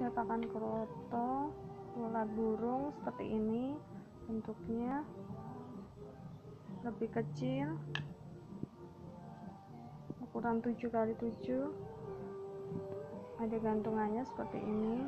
cetakan kroto ulat burung seperti ini bentuknya. Lebih kecil. Ukuran 7 kali 7 ada gantungannya seperti ini.